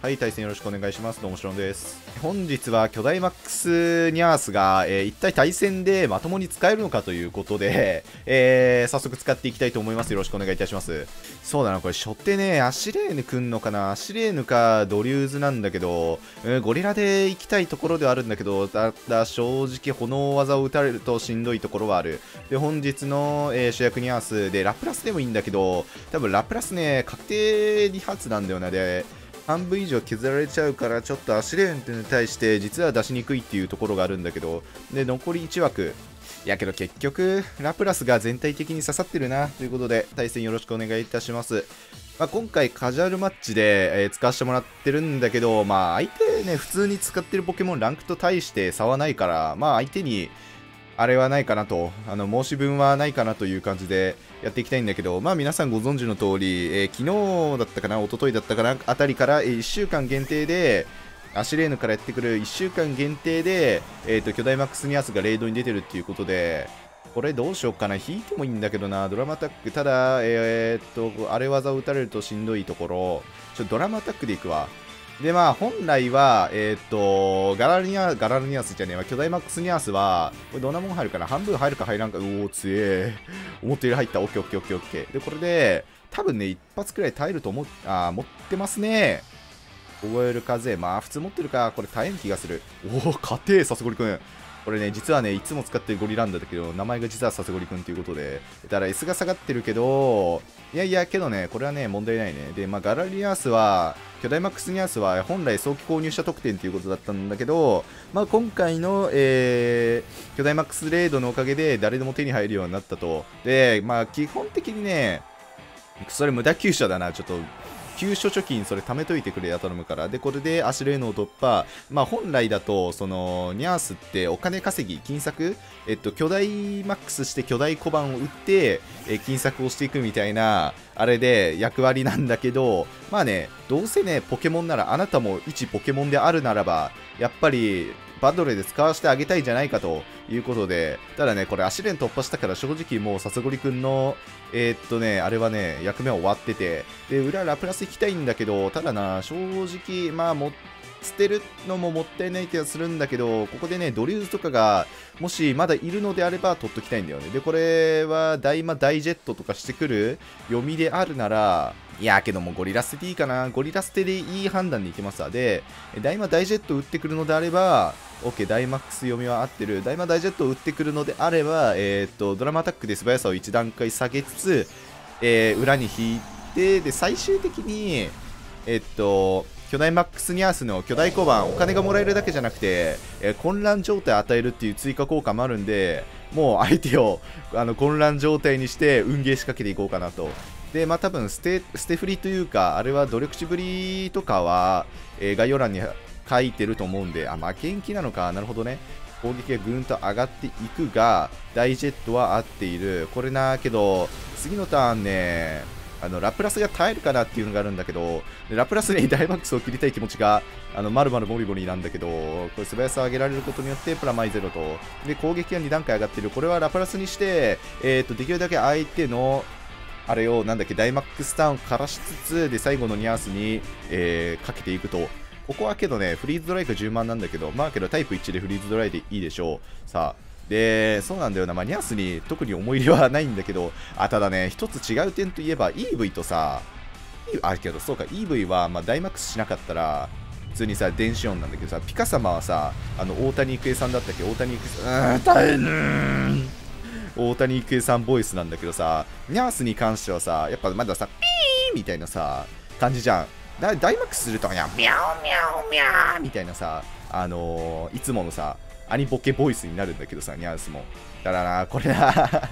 はい、対戦よろしくお願いします。どうもしろんです。本日は巨大マックスニャースが、えー一体対戦でまともに使えるのかということで、えー早速使っていきたいと思います。よろしくお願いいたします。そうだな、これ、初手ね、アシレーヌくんのかな？アシレーヌかドリューズなんだけど、うんゴリラで行きたいところではあるんだけど、ただ正直、炎技を打たれるとしんどいところはある。で、本日の、えー主役ニャースで、ラプラスでもいいんだけど、多分ラプラスね、確定2発なんだよな。で、半分以上削られちゃうからちょっとアシレーンに対して実は出しにくいっていうところがあるんだけどで残り1枠。いやけど結局ラプラスが全体的に刺さってるなということで対戦よろしくお願いいたします。まあ、今回カジュアルマッチで、えー使わせてもらってるんだけど、まあ、相手ね、普通に使ってるポケモンランクと対して差はないから、まあ、相手にあれはないかなと、あの申し分はないかなという感じでやっていきたいんだけど、まあ皆さんご存知の通り、えー昨日だったかな、一昨日だったかな、あたりから、え1週間限定で、アシレーヌからやってくる1週間限定で、えー、と巨大マックスニアスがレイドに出てるっていうことで、これどうしようかな、引いてもいいんだけどな、ドラマタック、ただ、えーっと、あれ技を打たれるとしんどいところ、ちょドラマタックでいくわ。で、まあ、本来は、えーっと、ガラルニア、ガラルニアスじゃねえわ、巨大マックスニアスは、これどんなもん入るかな？半分入るか入らんか、うおー、強え。思ったより入った、オッケーオッケーオッケーオッケー。で、これで、多分ね、一発くらい耐えると思う、あ持ってますね。覚える風、まあ、普通持ってるか、これ耐えん気がする。おお、硬え、さすがりくん。これね、実はね、いつも使ってるゴリランダだけど、名前が実はさすごりくんということで、だから S が下がってるけど、いやいや、けどね、これはね、問題ないね。で、まあ、ガラリアースは、巨大マックスニアースは本来早期購入した特典ということだったんだけど、まあ、今回の、えー巨大マックスレードのおかげで誰でも手に入るようになったと。で、まあ、基本的にね、それ無駄急所だな、ちょっと。急所貯金それ貯めといてくれや頼むから。でこれでアシュレーヌを突破。まあ本来だとそのニャースってお金稼ぎ金策えっと巨大マックスして巨大小判を売ってえ金策をしていくみたいなあれで役割なんだけどまあねどうせねポケモンならあなたも一ポケモンであるならばやっぱりバトルで使わせてあげたいじゃないかということで、ただね、これ、足連突破したから、正直もう、さそごりくんの、えーっとね、あれはね、役目は終わってて、で、裏ラプラス行きたいんだけど、ただな、正直、まあ、もっ捨てるのももったいない気がするんだけど、ここでね、ドリューズとかが、もしまだいるのであれば、取っときたいんだよね。で、これは、大魔大ジェットとかしてくる読みであるなら、いやけどもゴリラ捨てでいいかな。ゴリラ捨てでいい判断でいけますわ。で、大魔大ジェット打ってくるのであれば、OK、ダイマックス読みは合ってる。ダイマ大ジェットを打ってくるのであれば、えーっと、ドラマアタックで素早さを1段階下げつつ、えー裏に引いて、で、最終的に、えーっと、巨大マックスニャースの巨大小判、お金がもらえるだけじゃなくて、えー混乱状態与えるっていう追加効果もあるんで、もう相手をあの混乱状態にして運ゲー仕掛けていこうかなと。で、まあ多分捨て、捨て振りというか、あれは努力値ぶりとかは、えー概要欄に書いてると思うんで、あ、負けん気なのか、なるほどね。攻撃がぐんと上がっていくが、ダイジェットは合っている。これな、けど、次のターンね、あのラプラスが耐えるかなっていうのがあるんだけど、ラプラスにダイマックスを切りたい気持ちが、あの、まるまるボリボリなんだけど、これ素早さを上げられることによって、プラマイゼロと、で、攻撃が2段階上がってる。これはラプラスにして、えっ、と、できるだけ相手の、あれを、なんだっけ、ダイマックスターンをからしつつ、で、最後のニャースに、えーかけていくと。ここはけどね、フリーズドライが10万なんだけど、まあけどタイプ1でフリーズドライでいいでしょう。さあ、で、そうなんだよな、まあ、ニャースに特に思い入れはないんだけど、あ、ただね、一つ違う点といえば、EV とさ、E- あ、けどそうか、EV は、まあ、ダイマックスしなかったら、普通にさ、電子音なんだけどさ、ピカ様はさ、あの、大谷育恵さんだったっけ？大谷育恵さん、うーん、大変。大谷育恵さんボイスなんだけどさ、ニャースに関してはさ、やっぱまださ、ピーみたいなさ、感じじゃん。だダイマックスすると、いや、ミャオミャオミャーみたいなさ、あのーいつものさ、アニボケボイスになるんだけどさ、ニャースも。だからな、これな、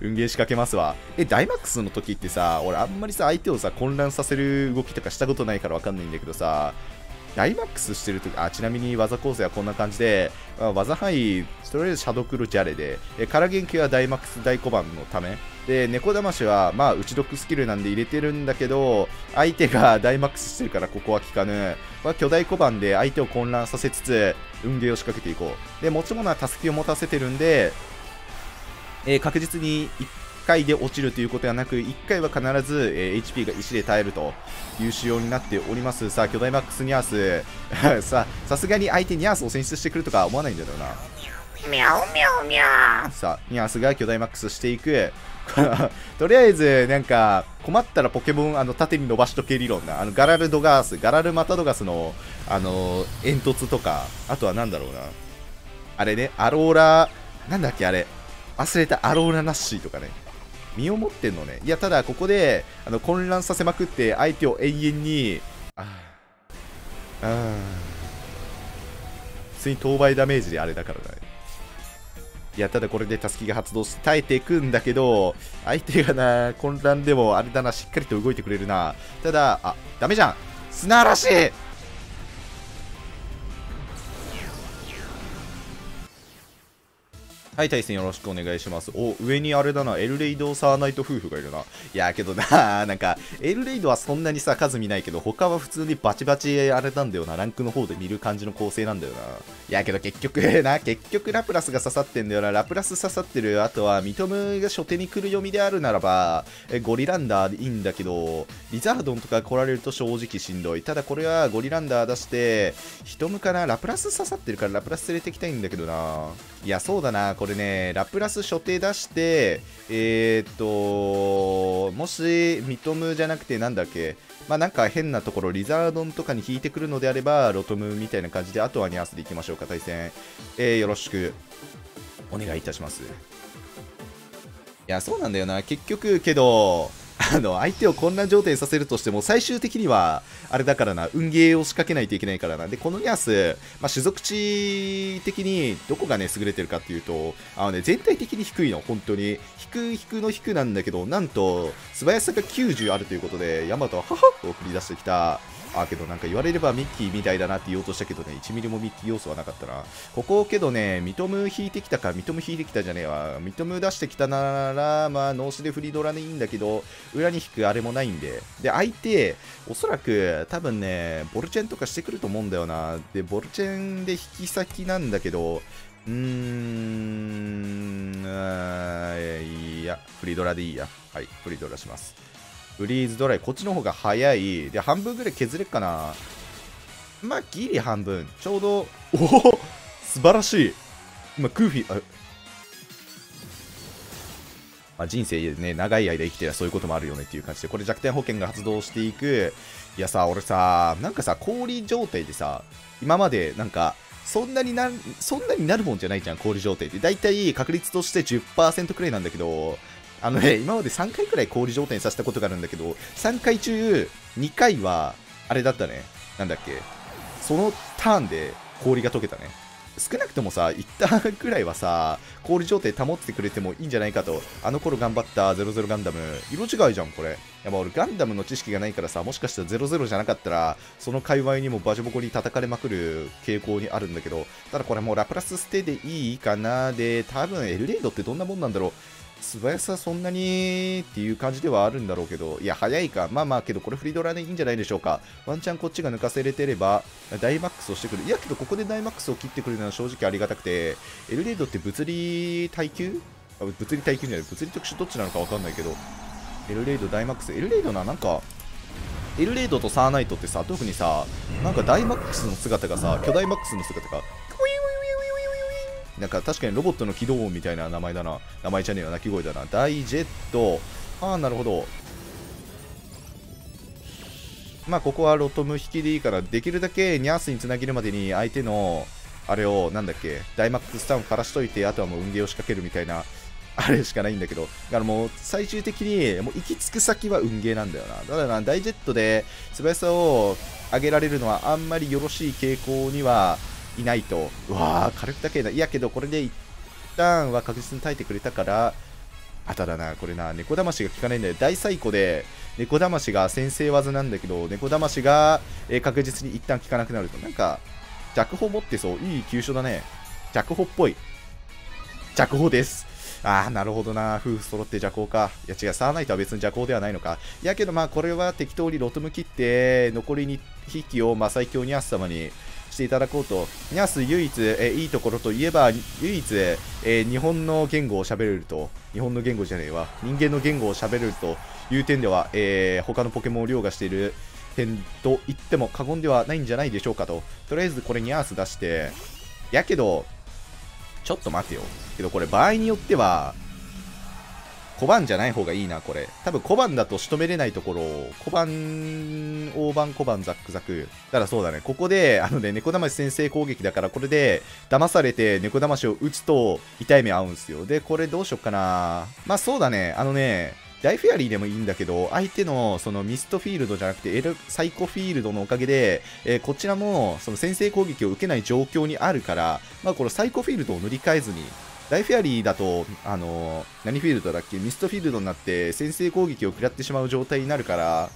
運ゲー仕掛けますわ。え、ダイマックスの時ってさ、俺あんまりさ、相手をさ、混乱させる動きとかしたことないからわかんないんだけどさ、ダイマックスしてるとき、あ、ちなみに技構成はこんな感じで、まあ技範囲、とりあえずシャドクルジャレで、え空元気はダイマックス大小判のため、で、猫魂は、まあ、打ち毒スキルなんで入れてるんだけど、相手がダイマックスしてるからここは効かぬ。これは巨大小判で相手を混乱させつつ、運ゲーを仕掛けていこう。で、持ち物はタスキを持たせてるんで、えー確実にい回で落ちるということではなく、1回は必ず、えー HP が石で耐えるという仕様になっております。さあ、巨大マックスニャース。さあ、さすがに相手ニャースを選出してくるとか思わないんだよな。ミャオミャオミャさあ、ニャースが巨大マックスしていく。とりあえず、なんか、困ったらポケモン、あの、縦に伸ばしとけ理論な。あの、ガラルドガース、ガラルマタドガスの、あの、煙突とか、あとはなんだろうな。あれね、アローラ、なんだっけあれ。忘れたアローラナッシーとかね。身を持ってんのね。いや、ただ、ここで、あの、混乱させまくって、相手を永遠に、あーあ普通に当倍ダメージであれだからね。いや、ただこれでたすきが発動して耐えていくんだけど、相手がな、混乱でもあれだな、しっかりと動いてくれるな。ただ、あ、ダメじゃん砂嵐はい、対戦よろしくお願いします。お、上にあれだな、エルレイド・サーナイト夫婦がいるな。いや、けどな、なんか、エルレイドはそんなにさ、数見ないけど、他は普通にバチバチあれなんだよな、ランクの方で見る感じの構成なんだよな。いや、けど結局な、結局ラプラスが刺さってんだよな、ラプラス刺さってる、あとは、ミトムが初手に来る読みであるならば、えゴリランダーでいいんだけど、リザードンとか来られると正直しんどい。ただこれはゴリランダー出して、ヒトムかな、ラプラス刺さってるからラプラス連れてきたいんだけどな。いや、そうだな、これこれね、ラプラス所定出して、えー、っと、もし、ミトムじゃなくて、なんだっけ、まあなんか変なところ、リザードンとかに引いてくるのであれば、ロトムみたいな感じで、あとはニアースでいきましょうか、対戦。えー、よろしくお願いいたします。いや、そうなんだよな、結局、けど、あの相手を混乱状態にさせるとしても最終的にはあれだからな運ゲーを仕掛けないといけないからな。でこのニャース、まあ、種族値的にどこがね優れてるかっていうとあの、ね、全体的に低いの本当に。低い低の低なんだけどなんと素早さが90あるということでヤマトはハハッと送り出してきた。あけどなんか言われればミッキーみたいだなって言おうとしたけどね1ミリもミッキー要素はなかったな。ここけどねミトム引いてきたかミトム引いてきたじゃねえわ。ミトム出してきたならまあ脳死でフリドラでいいんだけど裏に引くあれもないんで。で相手おそらく多分ねボルチェンとかしてくると思うんだよな。でボルチェンで引き先なんだけどうーんいやフリドラでいいや。はいフリドラします。フリーズドライ、こっちの方が早い。で、半分ぐらい削れっかな。まあ、ギリ半分。ちょうど、おお素晴らしい。今、クーフィー、あまあ、人生でね、長い間生きてりゃそういうこともあるよねっていう感じで、これ弱点保険が発動していく。いやさ、俺さ、なんかさ、氷状態でさ、今までなんか、そんなになる、そんなになるもんじゃないじゃん、氷状態って。だいたい確率として10%くらいなんだけど、あのね、今まで3回くらい氷状態にさせたことがあるんだけど、3回中2回は、あれだったね。なんだっけ。そのターンで氷が溶けたね。少なくともさ、1ターンくらいはさ、氷状態保ってくれてもいいんじゃないかと。あの頃頑張った00ガンダム。色違いじゃん、これ。やっぱ俺ガンダムの知識がないからさ、もしかしたら00じゃなかったら、その界隈にもバジョボコに叩かれまくる傾向にあるんだけど、ただこれもうラプラス捨てでいいかな。で、多分エルレイドってどんなもんなんだろう。素早さそんなにっていう感じではあるんだろうけど、いや、早いか。まあまあ、けどこれフリードラでいいんじゃないでしょうか。ワンチャンこっちが抜かせれてれば、ダイマックスをしてくる。いや、けどここでダイマックスを切ってくるのは正直ありがたくて、エルレイドって物理耐久？あ物理耐久じゃない、物理特殊どっちなのかわかんないけど、エルレイド、ダイマックス、エルレイドな、なんか、エルレイドとサーナイトってさ、特にさ、なんかダイマックスの姿がさ、キョダイマックスの姿が、なんか確かにロボットの起動音みたいな名前だな。名前じゃねえよ、鳴き声だな。ダイジェット。ああ、なるほど。まあ、ここはロトム引きでいいから、できるだけニャースにつなげるまでに相手の、あれを、なんだっけ、ダイマックスタウンからしといて、あとはもう運ゲーを仕掛けるみたいな、あれしかないんだけど、だからもう最終的に、もう行き着く先は運ゲーなんだよな。だからな、ダイジェットで素早さを上げられるのはあんまりよろしい傾向にはいないと。うわー、火力高いな。いやけど、これで一旦は確実に耐えてくれたから、あただな、これな、猫魂が効かないんだよ。大最古で、猫魂が先制技なんだけど、猫魂が、え確実に一旦効かなくなると、なんか、弱砲持ってそう。いい急所だね。弱砲っぽい。弱砲です。ああ、なるほどな。夫婦揃って弱砲か。いや違う、サーナイトは別に弱砲ではないのか。いやけどまあ、これは適当にロトム切って、残り2匹を、まあ、最強ニャース様にしていただこうと。ニャース唯一、えいいところといえば、唯一、え日本の言語を喋れると。日本の言語じゃねえわ。人間の言語を喋れるという点では、えー、他のポケモンを凌駕している点と言っても過言ではないんじゃないでしょうかと。とりあえずこれニャース出して、やけど、ちょっと待てよ。けどこれ場合によっては、小判じゃない方がいいな、これ。多分小判だと仕留めれないところを、小判、大判、小判、ザックザク。だからそうだね、ここで、あのね、猫魂先制攻撃だから、これで、騙されて猫魂を撃つと、痛い目合うんすよ。で、これどうしよっかな。まあそうだね、あのね、ダイフェアリーでもいいんだけど、相手のそのミストフィールドじゃなくてエルサイコフィールドのおかげで、えー、こちらもその先制攻撃を受けない状況にあるから、まあ、このサイコフィールドを塗り替えずに、ダイフェアリーだと、あの何フィールドだっけ？ミストフィールドになって先制攻撃を食らってしまう状態になるから、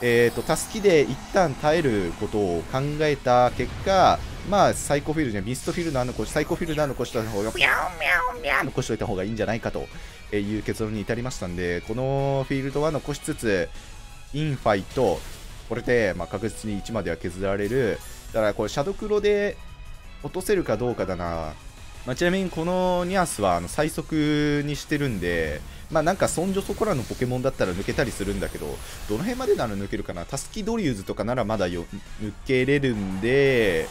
えーと、タスキで一旦耐えることを考えた結果、まあ、サイコフィールドミストフィールドは残し、サイコフィールドは残した方が、ミャンミャンミャン残しておいた方がいいんじゃないかという結論に至りましたんで、このフィールドは残しつつ、インファイト、これで、まあ、確実に1までは削られる。だからこれ、シャドクロで落とせるかどうかだな。まあ、ちなみにこのニャースはあの最速にしてるんで、まあなんかそんじょそこらのポケモンだったら抜けたりするんだけど、どの辺までなら抜けるかな？タスキドリューズとかならまだよ抜けれるんで、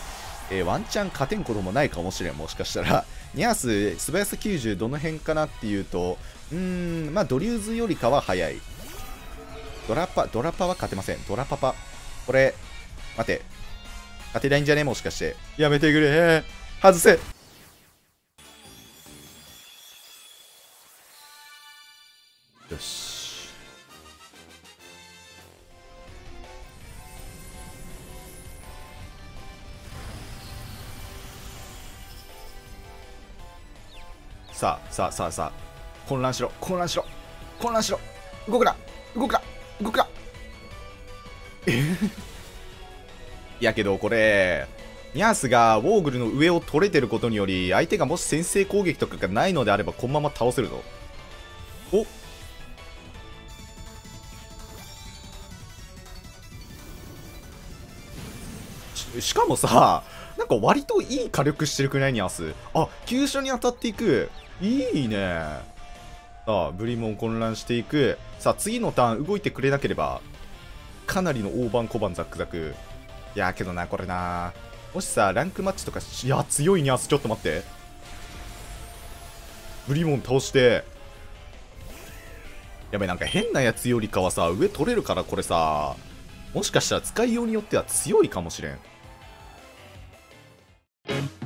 えー、ワンチャン勝てんこともないかもしれん、もしかしたら。ニャース、素早さ90どの辺かなっていうと、うーん、まあドリューズよりかは早い。ドラパ、ドラパは勝てません。ドラパパ。これ、待て。勝てないんじゃね？もしかして。やめてくれ。外せ。よし。さあさあさあさあ混乱しろ。混乱しろ。混乱しろ動くな。動くな。動くな。え？やけどこれニャースがウォーグルの上を取れてることにより相手がもし先制攻撃とかがないのであればこのまま倒せるぞ。おしかもさ、なんか割といい火力してるくないニャース？あ、急所に当たっていく。いいね。さあ、ブリモン混乱していく。さあ、次のターン動いてくれなければ、かなりの大番小番ザクザク。いやけどな、これな。もしさ、ランクマッチとかいや、強いニャース、ちょっと待って。ブリモン倒して。やべ、なんか変なやつよりかはさ、上取れるからこれさ、もしかしたら使いようによっては強いかもしれん。Thank you.